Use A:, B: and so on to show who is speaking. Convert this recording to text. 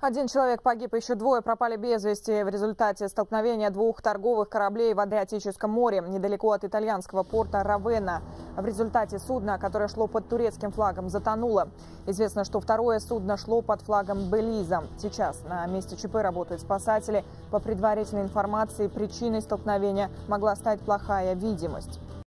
A: Один человек погиб, еще двое пропали без вести в результате столкновения двух торговых кораблей в Адриатическом море, недалеко от итальянского порта Равена. В результате судно, которое шло под турецким флагом, затонуло. Известно, что второе судно шло под флагом Белиза. Сейчас на месте ЧП работают спасатели. По предварительной информации, причиной столкновения могла стать плохая видимость.